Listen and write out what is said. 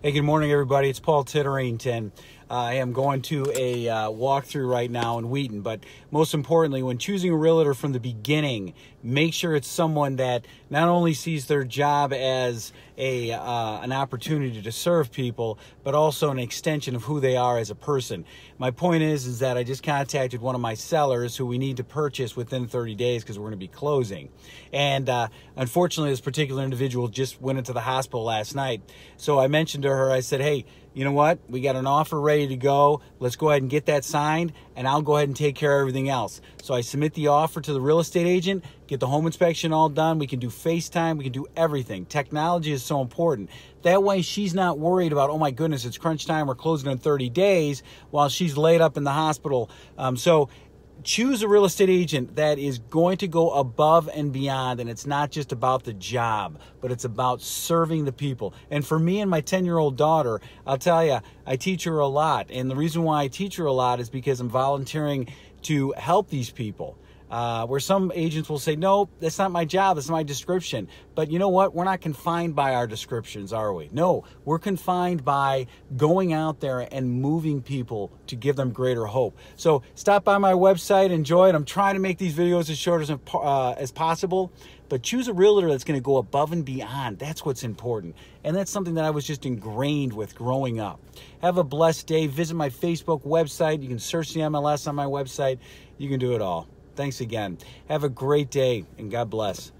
Hey, good morning, everybody. It's Paul Titterington. I am going to a uh, walkthrough right now in Wheaton, but most importantly, when choosing a realtor from the beginning, make sure it's someone that not only sees their job as a uh, an opportunity to serve people, but also an extension of who they are as a person. My point is, is that I just contacted one of my sellers who we need to purchase within 30 days because we're going to be closing, and uh, unfortunately, this particular individual just went into the hospital last night. So I mentioned to her, I said, "Hey, you know what? We got an offer ready to go. Let's go ahead and get that signed, and I'll go ahead and take care of everything else. So I submit the offer to the real estate agent, get the home inspection all done. We can do FaceTime, we can do everything. Technology is so important. That way, she's not worried about, oh my goodness, it's crunch time, we're closing in 30 days while she's laid up in the hospital. Um, so choose a real estate agent that is going to go above and beyond and it's not just about the job but it's about serving the people. And for me and my 10 year old daughter i'll tell you i teach her a lot. And the reason why i teach her a lot is because i'm volunteering to help these people uh, where some agents will say, no, that's not my job, that's my description. But you know what? We're not confined by our descriptions, are we? No, we're confined by going out there and moving people to give them greater hope. So stop by my website, enjoy it. I'm trying to make these videos as short as, uh, as possible, but choose a realtor that's going to go above and beyond. That's what's important. And that's something that I was just ingrained with growing up. Have a blessed day. Visit my Facebook website. You can search the MLS on my website. You can do it all. Thanks again. Have a great day and God bless.